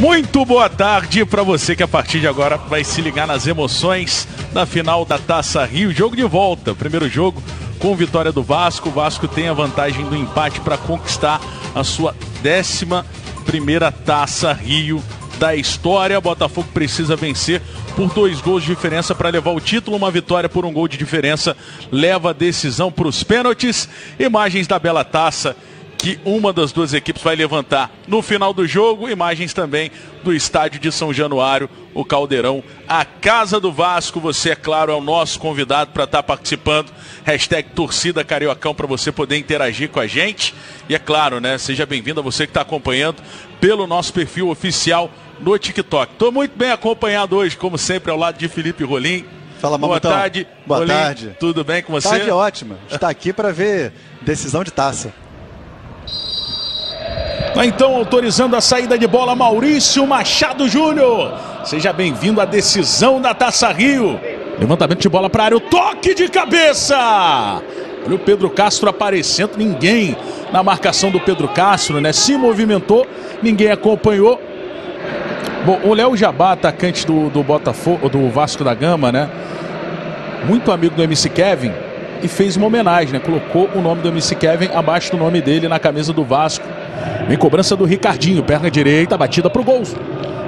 Muito boa tarde para você que a partir de agora vai se ligar nas emoções da final da Taça Rio. Jogo de volta, primeiro jogo com vitória do Vasco. O Vasco tem a vantagem do empate para conquistar a sua décima primeira Taça Rio da história. Botafogo precisa vencer por dois gols de diferença para levar o título. Uma vitória por um gol de diferença leva a decisão para os pênaltis. Imagens da bela taça que uma das duas equipes vai levantar no final do jogo. Imagens também do estádio de São Januário, o Caldeirão, a casa do Vasco. Você, é claro, é o nosso convidado para estar tá participando. Hashtag torcida Cariocão para você poder interagir com a gente. E é claro, né? Seja bem-vindo a você que está acompanhando pelo nosso perfil oficial no TikTok. Estou muito bem acompanhado hoje, como sempre, ao lado de Felipe Rolim. Fala, Boa tarde. Boa Rolim, tarde. Tudo bem com você? Tarde ótima. Está aqui para ver decisão de taça. Tá então autorizando a saída de bola Maurício Machado Júnior. Seja bem-vindo à decisão da Taça Rio. Levantamento de bola para a área, o toque de cabeça. Olha o Pedro Castro aparecendo, ninguém na marcação do Pedro Castro, né? Se movimentou, ninguém acompanhou. Bom, o Léo Jabá, atacante do, do Botafogo, do Vasco da Gama, né? Muito amigo do MC Kevin e fez uma homenagem, né? Colocou o nome do MC Kevin abaixo do nome dele na camisa do Vasco. Vem cobrança do Ricardinho, perna direita, batida pro gol.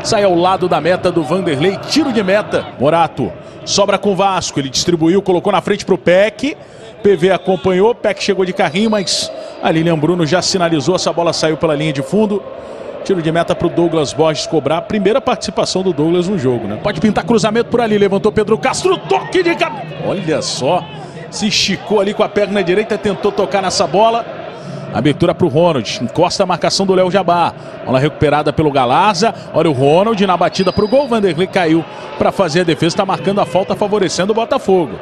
Sai ao lado da meta do Vanderlei, tiro de meta. Morato sobra com o Vasco, ele distribuiu, colocou na frente pro Peck. PV acompanhou, Peck chegou de carrinho, mas a Lilian Bruno já sinalizou, essa bola saiu pela linha de fundo. Tiro de meta para o Douglas Borges cobrar. Primeira participação do Douglas no jogo, né? Pode pintar cruzamento por ali. Levantou Pedro Castro. Toque de cabeça. Olha só. Se esticou ali com a perna direita. Tentou tocar nessa bola. Abertura para o Ronald. Encosta a marcação do Léo Jabá. Bola recuperada pelo Galaza. Olha o Ronald na batida para o gol. Vanderlei caiu para fazer a defesa. Está marcando a falta, favorecendo o Botafogo.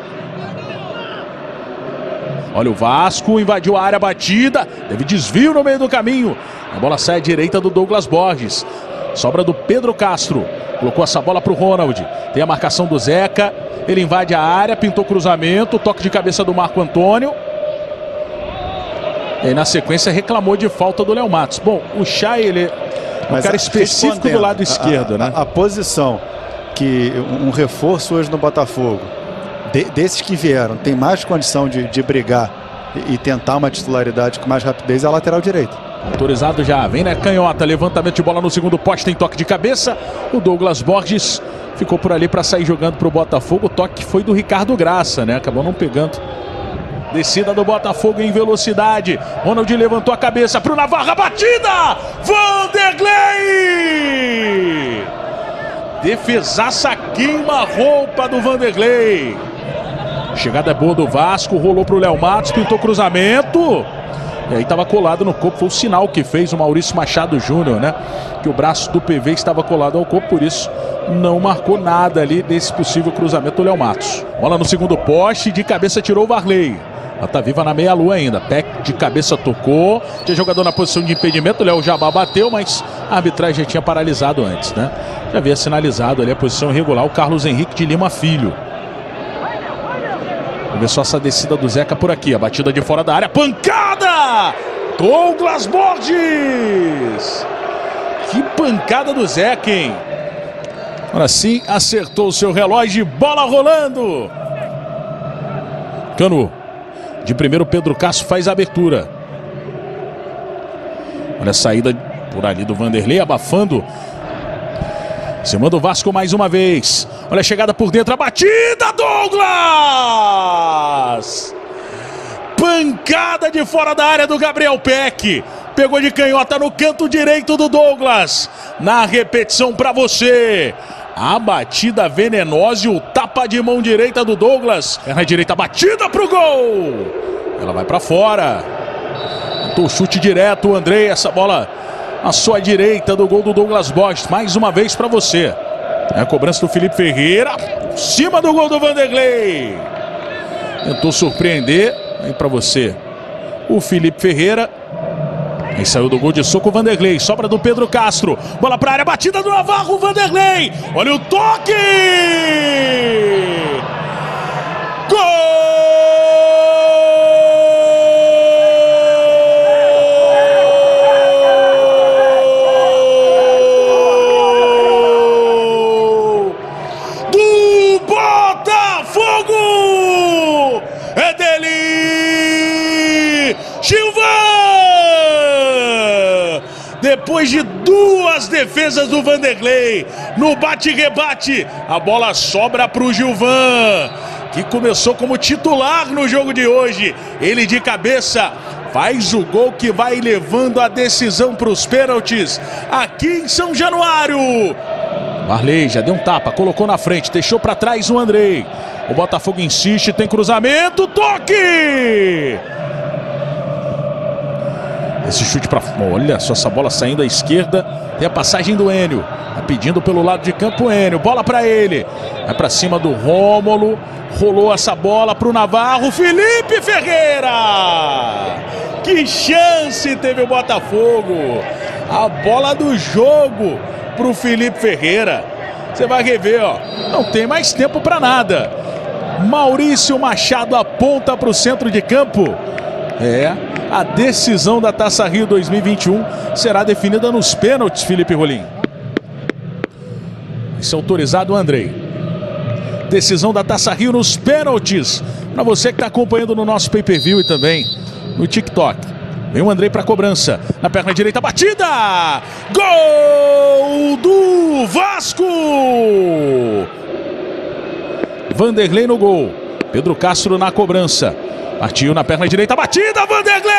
Olha o Vasco, invadiu a área batida. Teve desvio no meio do caminho. A bola sai à direita do Douglas Borges. Sobra do Pedro Castro. Colocou essa bola para o Ronald. Tem a marcação do Zeca. Ele invade a área, pintou cruzamento. Toque de cabeça do Marco Antônio. E aí, na sequência, reclamou de falta do Léo Matos. Bom, o Chay, ele é um Mas cara específico do lado esquerdo, a, né? A, a, posição que um reforço hoje no Botafogo, de, desses que vieram, tem mais condição de, de brigar e, e tentar uma titularidade com mais rapidez é a lateral direita. Autorizado já, vem na canhota, levantamento de bola no segundo poste, tem toque de cabeça. O Douglas Borges ficou por ali para sair jogando para o Botafogo. O toque foi do Ricardo Graça, né? Acabou não pegando Descida do Botafogo em velocidade. Ronald levantou a cabeça para o Navarra. Batida! Vanderlei! Defesaça queima roupa do Vanderlei. Chegada boa do Vasco. Rolou para o Léo Matos. Pintou cruzamento. E aí estava colado no corpo. Foi o sinal que fez o Maurício Machado Júnior, né? Que o braço do PV estava colado ao corpo. Por isso não marcou nada ali desse possível cruzamento do Léo Matos. Bola no segundo poste. De cabeça tirou o Varley. Ela tá viva na meia-lua ainda. Pé de cabeça tocou. Tinha jogador na posição de impedimento. Léo Jabá bateu, mas a arbitragem já tinha paralisado antes, né? Já havia sinalizado ali a posição irregular. O Carlos Henrique de Lima Filho. Começou essa descida do Zeca por aqui. A batida de fora da área. Pancada! Douglas Borges! Que pancada do Zeca, hein? Agora sim, acertou o seu relógio. Bola rolando. Cano de primeiro, Pedro Castro faz a abertura. Olha a saída por ali do Vanderlei, abafando. Cima do Vasco mais uma vez. Olha a chegada por dentro, a batida, Douglas! Pancada de fora da área do Gabriel Peck. Pegou de canhota no canto direito do Douglas. Na repetição para você. A batida venenosa e o tapa de mão direita do Douglas. Perna direita batida pro gol. Ela vai para fora. Tentou chute direto o Andrei. Essa bola à sua direita do gol do Douglas Borges. Mais uma vez para você. É a cobrança do Felipe Ferreira. Cima do gol do Vanderlei. Tentou surpreender. Aí para você. O Felipe Ferreira. Aí saiu do gol de soco Vanderlei. Sobra do Pedro Castro. Bola para área, batida do Navarro. Vanderlei. Olha o toque! Gol! Depois de duas defesas do Vanderlei. No bate-rebate, a bola sobra para o Gilvan, que começou como titular no jogo de hoje. Ele de cabeça faz o gol que vai levando a decisão para os pênaltis aqui em São Januário. Marley já deu um tapa, colocou na frente, deixou para trás o Andrei. O Botafogo insiste, tem cruzamento, toque! Esse chute para. Olha só essa bola saindo à esquerda. Tem a passagem do Enio. Tá pedindo pelo lado de campo Enio. Bola para ele. Vai para cima do Rômulo. Rolou essa bola para o Navarro. Felipe Ferreira! Que chance teve o Botafogo! A bola do jogo para o Felipe Ferreira. Você vai rever, ó. Não tem mais tempo para nada. Maurício Machado aponta para o centro de campo. É, a decisão da Taça Rio 2021 será definida nos pênaltis, Felipe Rolim. Isso é autorizado, Andrei. Decisão da Taça Rio nos pênaltis. Para você que está acompanhando no nosso pay-per-view e também no TikTok. Vem o Andrei para cobrança. Na perna direita, batida! Gol do Vasco! Vanderlei no gol. Pedro Castro na cobrança. Partiu na perna direita, batida, Vanderlei!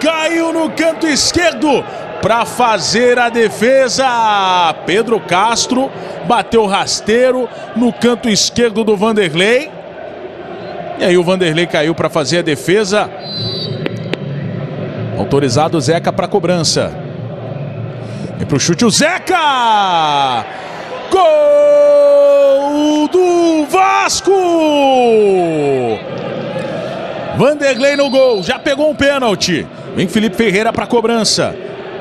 Caiu no canto esquerdo para fazer a defesa. Pedro Castro bateu rasteiro no canto esquerdo do Vanderlei. E aí o Vanderlei caiu para fazer a defesa. Autorizado o Zeca para cobrança. E para o chute o Zeca! Gol do Vasco! Vanderlei no gol, já pegou um pênalti. Vem Felipe Ferreira para cobrança.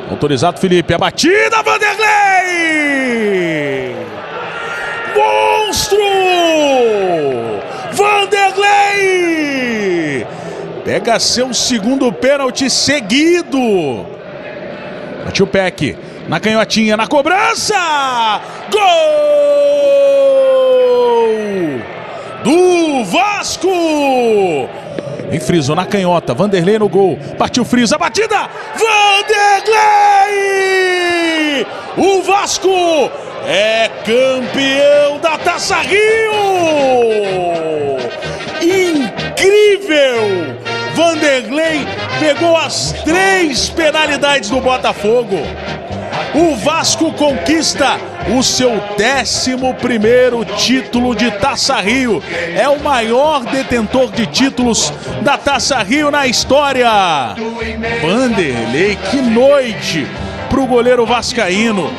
Autorizado Felipe, a batida, Vanderlei! Monstro! Vanderlei! Pega seu segundo pênalti seguido. Bateu o Peck. Na canhotinha, na cobrança! Gol! Do Vasco! Em Friso, na canhota, Vanderlei no gol. Partiu Friso, a batida! Vanderlei! O Vasco é campeão da Taça Rio! Incrível! Vanderlei pegou as três penalidades do Botafogo. O Vasco conquista o seu 11 título de Taça Rio. É o maior detentor de títulos da Taça Rio na história. Vanderlei, que noite para o goleiro Vascaíno.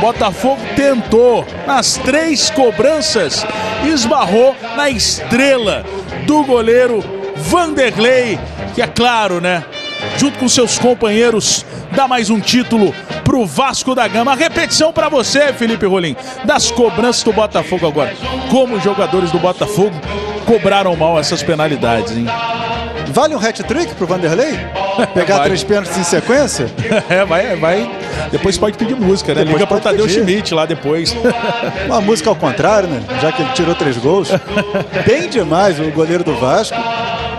Botafogo tentou nas três cobranças, esbarrou na estrela do goleiro Vanderlei, que é claro, né? Junto com seus companheiros, dá mais um título pro Vasco da Gama. A repetição para você, Felipe Rolim, das cobranças do Botafogo agora. Como os jogadores do Botafogo cobraram mal essas penalidades, hein? Vale um hat-trick pro Vanderlei? Pegar Vai. três pênaltis em sequência? É, vai, vai. Depois pode pedir música, né? Depois Liga pro Tadeu pedir. Schmidt lá depois. Uma música ao contrário, né? Já que ele tirou três gols. Bem demais o goleiro do Vasco.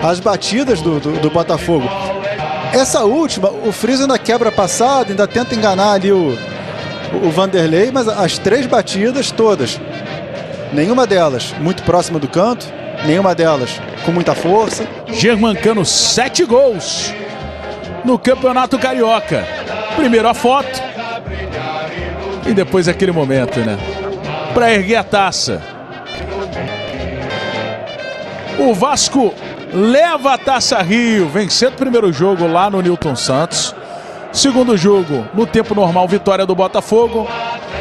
As batidas do, do, do Botafogo. Essa última, o Friso ainda quebra passada, ainda tenta enganar ali o, o Vanderlei, mas as três batidas todas, nenhuma delas muito próxima do canto, nenhuma delas com muita força. Germancano, sete gols no Campeonato Carioca. Primeiro a foto e depois aquele momento, né? Para erguer a taça. O Vasco leva a taça Rio, vencendo o primeiro jogo lá no Newton Santos. Segundo jogo, no tempo normal, vitória do Botafogo.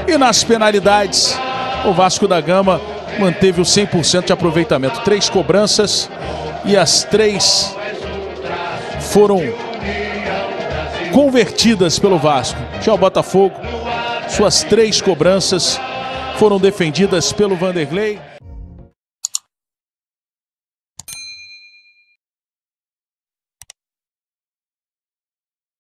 E nas penalidades, o Vasco da Gama manteve o 100% de aproveitamento. Três cobranças e as três foram convertidas pelo Vasco. Já o Botafogo, suas três cobranças foram defendidas pelo Vanderlei.